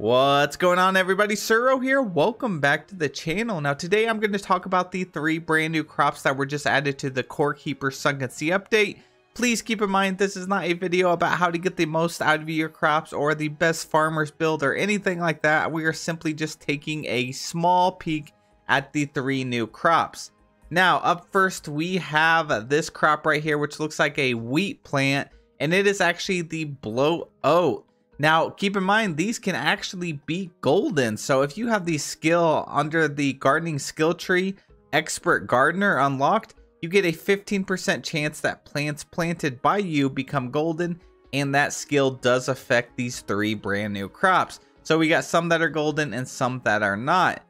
What's going on everybody? Serroh here. Welcome back to the channel. Now today I'm going to talk about the three brand new crops that were just added to the Core Keeper Sunken Sea update. Please keep in mind this is not a video about how to get the most out of your crops or the best farmers build or anything like that. We are simply just taking a small peek at the three new crops. Now up first we have this crop right here which looks like a wheat plant and it is actually the bloat oat. Now, keep in mind, these can actually be golden. So if you have the skill under the gardening skill tree, expert gardener unlocked, you get a 15% chance that plants planted by you become golden. And that skill does affect these three brand new crops. So we got some that are golden and some that are not.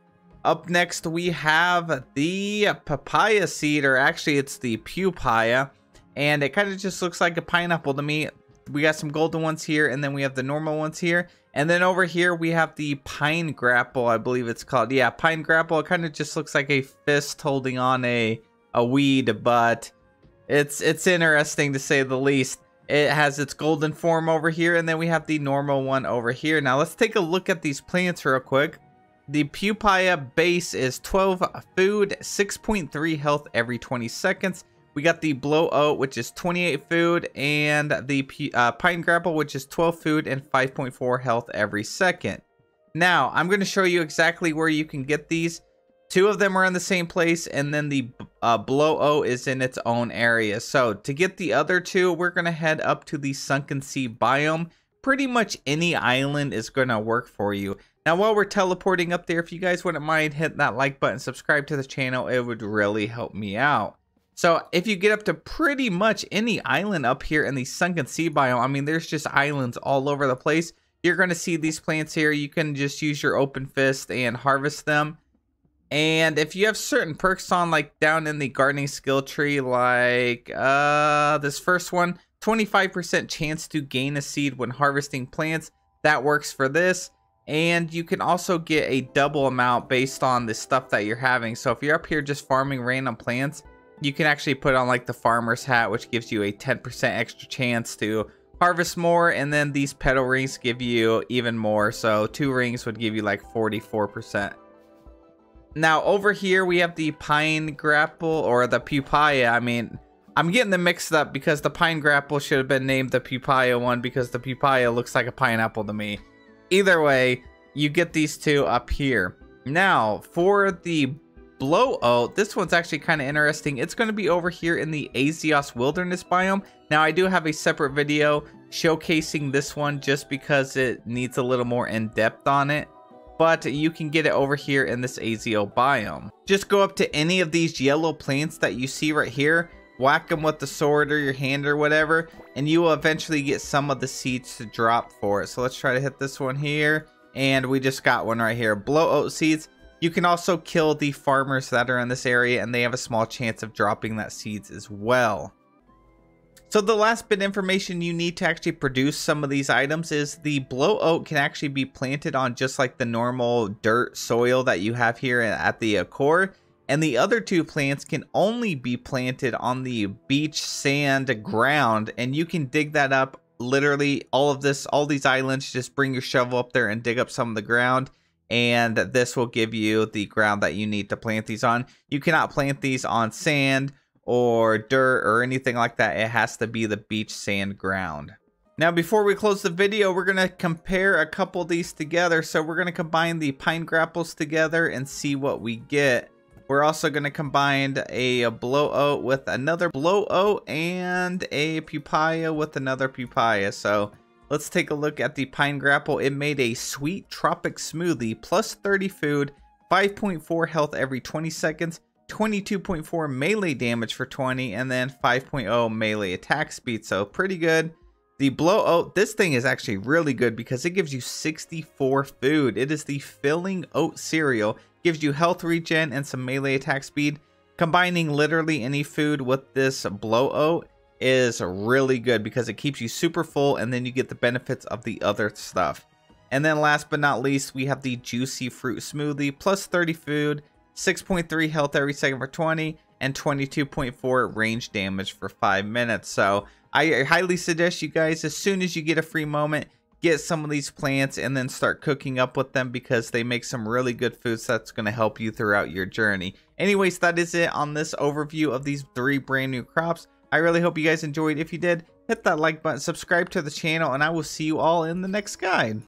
Up next, we have the papaya seed, or actually it's the pewpaya. And it kind of just looks like a pineapple to me we got some golden ones here and then we have the normal ones here. And then over here we have the pinegrapple i believe it's called. Yeah pinegrapple. It kind of just looks like a fist holding on a a weed but it's it's interesting to say the least. It has its golden form over here and then we have the normal one over here. Now let's take a look at these plants real quick. The pewpaya base is 12 food 6.3 health every 20 seconds we got the Bloat Oat, which is 28 food, and the uh, Pinegrapple, which is 12 food and 5.4 health every second. Now, I'm going to show you exactly where you can get these. Two of them are in the same place, and then the uh, Bloat Oat is in its own area. So, to get the other two, we're going to head up to the Sunken Sea biome. Pretty much any island is going to work for you. Now, while we're teleporting up there, if you guys wouldn't mind hitting that like button, subscribe to the channel, it would really help me out. So if you get up to pretty much any island up here in the sunken sea biome, I mean, there's just islands all over the place. You're going to see these plants here. You can just use your open fist and harvest them. And if you have certain perks on, like down in the gardening skill tree, like uh, this first one, 25% chance to gain a seed when harvesting plants. That works for this. And you can also get a double amount based on the stuff that you're having. So if you're up here just farming random plants, you can actually put on like the farmer's hat, which gives you a 10% extra chance to harvest more. And then these petal rings give you even more. So two rings would give you like 44%. Now over here, we have the pinegrapple or the pewpaya. I mean, I'm getting them mixed up because the pinegrapple should have been named the pewpaya one because the pewpaya looks like a pineapple to me. Either way, you get these two up here. Now, for the Bloat Oat, this one's actually kind of interesting. It's going to be over here in the Azeos Wilderness biome. Now, I do have a separate video showcasing this one just because it needs a little more in-depth on it. But you can get it over here in this Azio biome. Just go up to any of these yellow plants that you see right here, whack them with the sword or your hand or whatever, and you will eventually get some of the seeds to drop for it. So let's try to hit this one here. And we just got one right here. Bloat oat seeds. You can also kill the farmers that are in this area and they have a small chance of dropping that seeds as well. So the last bit information you need to actually produce some of these items is the bloat oat can actually be planted on just like the normal dirt soil that you have here at the core. And the other two plants can only be planted on the beach sand ground and you can dig that up literally all of this, all these islands, just bring your shovel up there and dig up some of the ground and this will give you the ground that you need to plant these on. You cannot plant these on sand or dirt or anything like that. It has to be the beach sand ground. Now, before we close the video, we're going to compare a couple of these together. So we're going to combine the pinegrapples together and see what we get. We're also going to combine a, a bloat oat with another bloat oat and a pewpaya with another pewpaya. So Let's take a look at the Pinegrapple. It made a sweet tropic smoothie, plus 30 food, 5.4 health every 20 seconds, 22.4 melee damage for 20, and then 5.0 melee attack speed. So pretty good. The bloat oat, this thing is actually really good because it gives you 64 food. It is the filling oat cereal. Gives you health regen and some melee attack speed. Combining literally any food with this bloat oat is really good because it keeps you super full and then you get the benefits of the other stuff. And then last but not least, we have the Juicy Fruit Smoothie, plus 30 food, 6.3 health every second for 20, and 22.4 range damage for 5 minutes. So I highly suggest you guys, as soon as you get a free moment, get some of these plants and then start cooking up with them because they make some really good foods that's going to help you throughout your journey. Anyways, that is it on this overview of these three brand new crops. I really hope you guys enjoyed. If you did, hit that like button, subscribe to the channel, and I will see you all in the next guide.